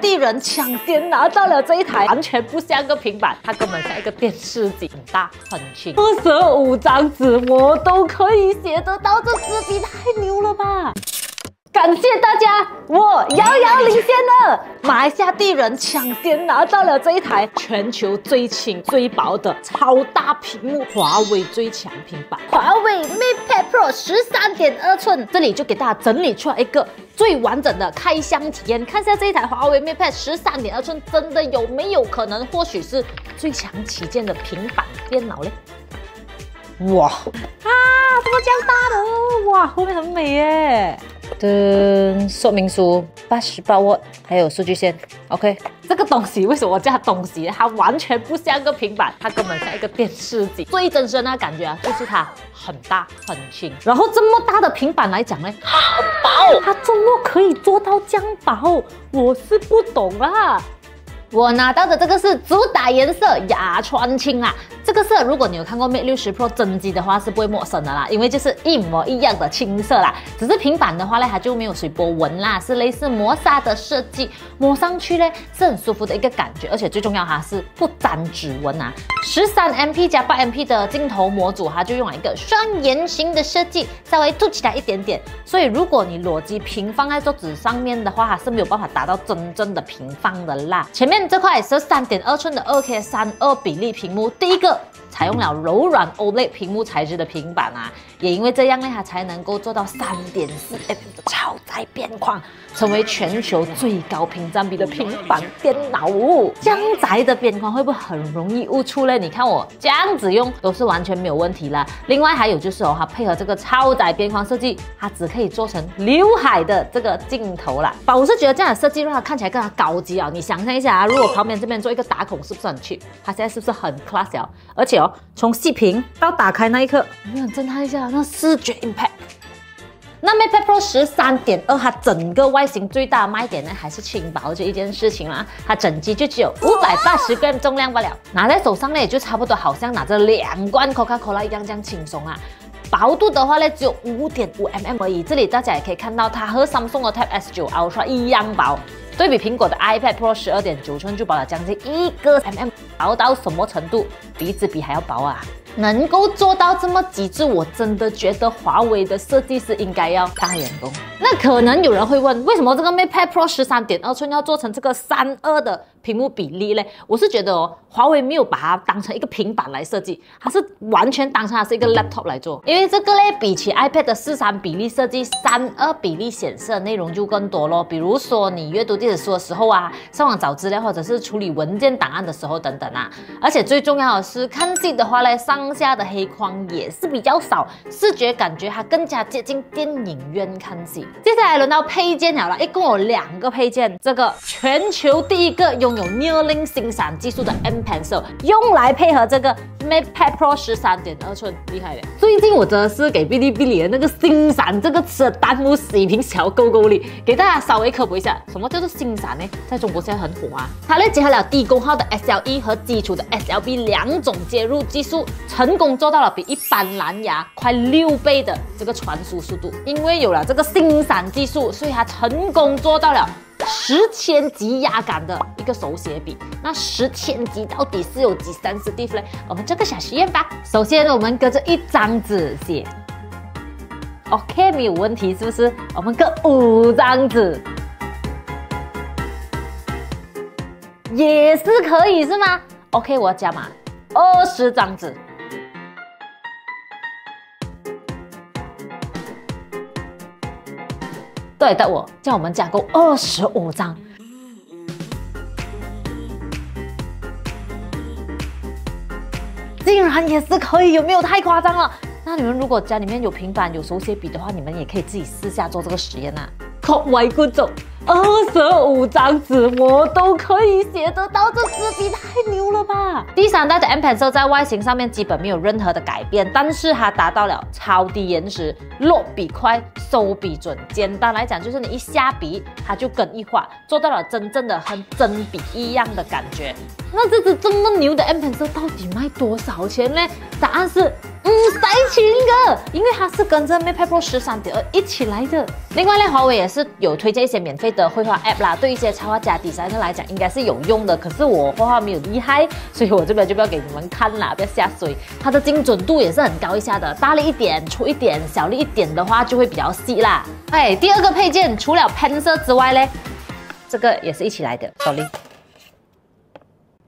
地人抢先拿到了这一台，完全不像个平板，它根本像一个电视机，很大很轻，二十五张纸我都可以写得到，这纸笔太牛了吧！感谢大家，我遥遥领先了。马来西亚地人抢先拿到了这一台全球最轻最薄的超大屏幕华为最强平板，华为 MatePad Pro 十三点二寸。这里就给大家整理出来一个最完整的开箱体验，看一下这一台华为 MatePad 十三点二寸真的有没有可能，或许是最强旗舰的平板电脑嘞？哇啊，怎么这样大的哇，后面很美耶。的说明书八十八瓦，还有数据线。OK，这个东西为什么叫东西？它完全不像个平板，它根本像一个电视机。最真实的感觉啊，就是它很大很轻。然后这么大的平板来讲呢，它很薄，它怎么可以做到这样薄？我是不懂啊。我拿到的这个是主打颜色雅川青啊，这个色如果你有看过 Mate 60 Pro 真机的话是不会陌生的啦，因为就是一模一样的青色啦，只是平板的话呢，它就没有水波纹啦，是类似磨砂的设计，摸上去呢是很舒服的一个感觉，而且最重要哈是不沾指纹啊，十三 MP 加八 MP 的镜头模组，它就用了一个双圆形的设计，稍微凸起来一点点，所以如果你裸机平放在桌子上面的话，它是没有办法达到真正的平放的啦，前面。这块十三点二寸的二 K 三二比例屏幕，第一个采用了柔软 OLED 屏幕材质的平板啊，也因为这样呢，它才能够做到三点四 mm 的超窄边框。成为全球最高屏占比的平板电脑哦，这样窄的边框会不会很容易误触嘞？你看我这样子用都是完全没有问题啦。另外还有就是哦，它配合这个超窄边框设计，它只可以做成刘海的这个镜头啦。我是觉得这样的设计让它看起来更加高级啊。你想象一下啊，如果旁边这边做一个打孔，是不是很 cheap？它现在是不是很 classy？而且哦，从细屏到打开那一刻，有没有震撼一下那视觉 impact？那 MatePad Pro 十三点二，它整个外形最大的卖点呢，还是轻薄这一件事情啦。它整机就只有五百八十 gram 重量罢了，拿在手上呢，也就差不多好像拿着两罐 Coca Cola 一样这样轻松啊。薄度的话呢，只有五点五 mm 而已。这里大家也可以看到，它和 Samsung 的 Tab S9 Ultra 一样薄。对比苹果的 iPad Pro 十二点九寸，就薄了将近一个 mm，薄到什么程度？比一支笔还要薄啊！能够做到这么极致，我真的觉得华为的设计师应该要大员工。那可能有人会问，为什么这个 MatePad Pro 十三点二寸要做成这个三二的屏幕比例嘞？我是觉得哦，华为没有把它当成一个平板来设计，它是完全当成它是一个 laptop 来做。因为这个嘞，比起 iPad 的四三比例设计，三二比例显示的内容就更多咯。比如说你阅读电子书的时候啊，上网找资料或者是处理文件档案的时候等等啊。而且最重要的是，看戏的话嘞，上下的黑框也是比较少，视觉感觉它更加接近电影院看戏。接下来轮到配件了啦，一共有两个配件。这个全球第一个有 Neuralink 星闪技术的 M Pencil，用来配合这个 MatePad Pro 十三点二寸，厉害的。最近我真的是给哔哩哔哩的那个星闪这个词的弹幕洗一瓶小勾勾里，给大家稍微科普一下，什么叫做星闪呢？在中国现在很火啊，它呢结合了低功耗的 SLE 和基础的 SLB 两种接入技术，成功做到了比一般蓝牙快六倍的这个传输速度。因为有了这个星闪技术，所以它成功做到了十千级压感的一个手写笔。那十千级到底是有几三十 D 呢？我们做个小实验吧。首先，我们隔着一张纸写，OK，没有问题，是不是？我们隔五张纸，也是可以，是吗？OK，我要加码二十张纸。对的，我叫我们加购二十五张，竟然也是可以，有没有太夸张了？那你们如果家里面有平板、有手写笔的话，你们也可以自己私下做这个实验呐。各位观众，二十五张纸我都可以写得到，这纸笔太牛了吧！第三代的 M Pencil 在外形上面基本没有任何的改变，但是它达到了超低延时、落笔快、收笔准。简单来讲，就是你一下笔，它就跟一画，做到了真正的和真笔一样的感觉。那这支这么牛的 M Pencil 到底卖多少钱呢？答案是。五，三千，因为它是跟着 Mate Pro 十三点二一起来的。另外呢，华为也是有推荐一些免费的绘画 App 啦，对一些插画家、底色来讲应该是有用的。可是我画画没有厉害，所以我这边就不要给你们看啦，不要下水。它的精准度也是很高一下的，大力一点、粗一点、小力一点的话就会比较细啦。哎，第二个配件除了喷色之外呢，这个也是一起来的，小力。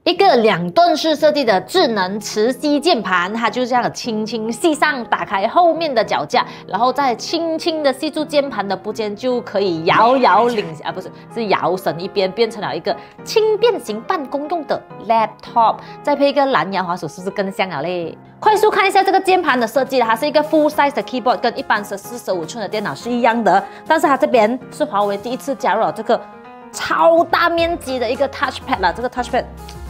一个两段式设计的智能磁吸键盘，它就这样轻轻吸上，打开后面的脚架，然后再轻轻的吸住键盘的部件，就可以摇摇领啊，不是，是摇绳一边，变成了一个轻便型办公用的 laptop。再配一个蓝牙滑鼠，是不是更像了嘞？快速看一下这个键盘的设计，它是一个 full size 的 keyboard，跟一般是四十五寸的电脑是一样的，但是它这边是华为第一次加入了这个超大面积的一个 touchpad 了，这个 touchpad。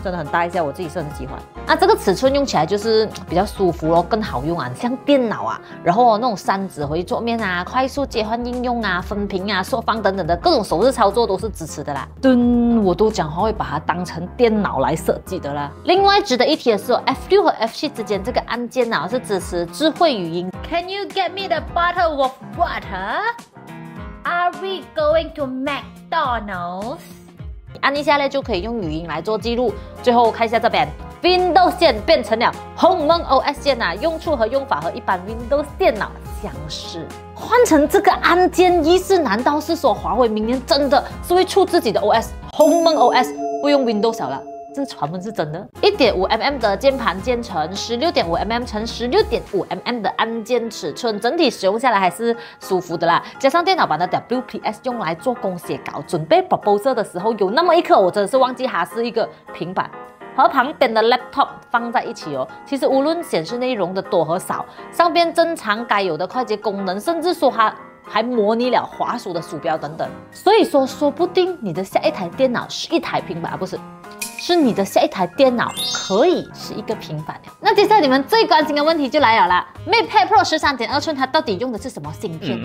真的很大一下，我自己是很喜欢。那这个尺寸用起来就是 比较舒服咯，更好用啊，像电脑啊。然后那种三指回桌面啊，快速切换应用啊，分屏啊，缩放等等的各种手势操作都是支持的啦。噔，我都讲话会把它当成电脑来设计的啦。另外值得一提的是，F6 和 F7 之间这个按键啊是支持智慧语音。Can you get me the bottle of water? Are we going to McDonald's? 按一下呢，就可以用语音来做记录。最后看一下这边，Windows 线变成了 Home OS 线啊，用处和用法和一般 Windows 电脑相似。换成这个按键，意思难道是说华为明年真的是会出自己的 OS Home OS，不用 Windows 了？这传闻是真的。一点五 mm 的键盘键程，十六点五 mm 乘十六点五 mm 的按键尺寸，整体使用下来还是舒服的啦。加上电脑版的 WPS 用来做工写稿、准备 proposal 的时候，有那么一刻我真的是忘记它是一个平板，和旁边的 laptop 放在一起哦。其实无论显示内容的多和少，上边正常该有的快捷功能，甚至说它还模拟了滑鼠的鼠标等等。所以说，说不定你的下一台电脑是一台平板，而不是。是你的下一台电脑可以是一个平板了。那接下来你们最关心的问题就来了啦，Mate Pad Pro 十三点二寸它到底用的是什么芯片？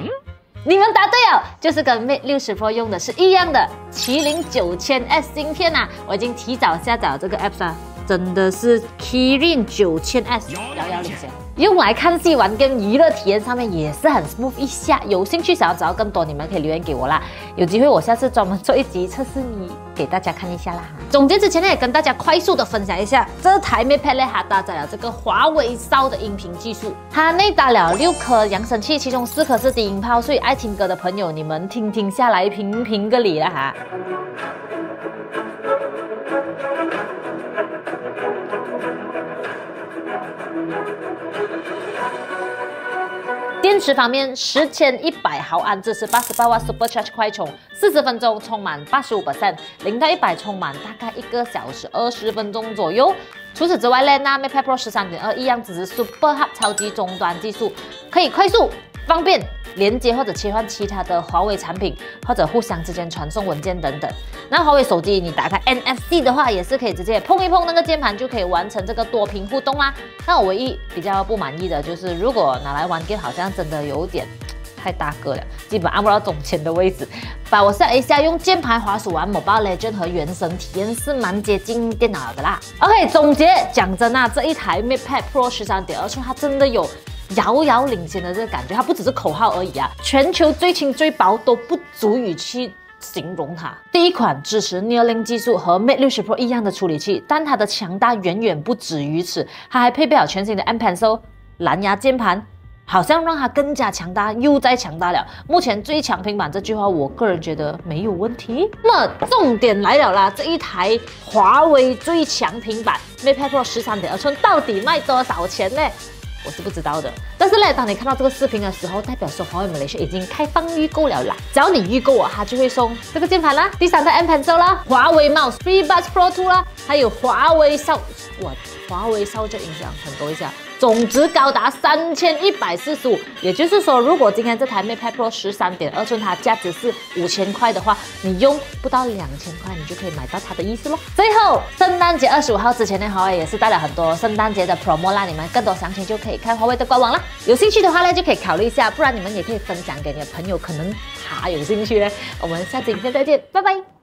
你们答对了，就是跟 Mate 六十 Pro 用的是一样的麒麟九千 S 芯片呐。我已经提早下载了这个 App 啦，真的是麒麟九千 S，遥遥领先。用来看戏、玩跟娱乐体验上面也是很 smooth 一下。有兴趣想要知道更多，你们可以留言给我啦。有机会我下次专门做一集测试你给大家看一下啦。总结之前呢，也跟大家快速的分享一下，这台 Mate Pad 它搭载了这个华为烧的音频技术，它内搭了六颗扬声器，其中四颗是低音炮，所以爱听歌的朋友，你们听听下来评评个理了哈。电池方面，十千一百毫安支持八十八瓦 Super Charge 快充，四十分钟充满八十五 percent，零到一百充满大概一个小时二十分钟左右。除此之外呢，那 Mate Pro 十三点二一样支持 Super Hub 超级终端技术，可以快速方便。连接或者切换其他的华为产品，或者互相之间传送文件等等。那华为手机你打开 NFC 的话，也是可以直接碰一碰那个键盘就可以完成这个多屏互动啦。那我唯一比较不满意的就是，如果拿来玩 game，好像真的有点太大个了，基本按不到中前的位置。把我下一下用键盘滑鼠玩 Mobile Legend 和原神体验是蛮接近电脑的啦。OK，总结讲真啊，这一台 Mate Pad Pro 十三点二寸，它真的有。遥遥领先的这个感觉，它不只是口号而已啊！全球最轻最薄都不足以去形容它。第一款支持 Neuralink 技术和 Mate 60 Pro 一样的处理器，但它的强大远远不止于此，它还配备了全新的 M Pencil 蓝牙键盘，好像让它更加强大又再强大了。目前最强平板这句话，我个人觉得没有问题。那么重点来了啦，这一台华为最强平板 Mate Pro 十三点二寸到底卖多少钱呢？我是不知道的，但是呢，当你看到这个视频的时候，代表说华为 Mate 线已经开放预购了啦。只要你预购啊，它就会送这个键盘啦，第三代 M Pencil 啦，华为 Mouse FreeBuds Pro 2啦，还有华为烧，哇，华为烧就影响很多一下。总值高达三千一百四十五，也就是说，如果今天这台 Mate Pad Pro 十三点二寸，它价值是五千块的话，你用不到两千块，你就可以买到它的意思喽。最后，圣诞节二十五号之前呢，华为也是带了很多圣诞节的 promo 啦，你们更多详情就可以看华为的官网啦。有兴趣的话呢，就可以考虑一下，不然你们也可以分享给你的朋友，可能他有兴趣呢。我们下次影片再见，拜拜。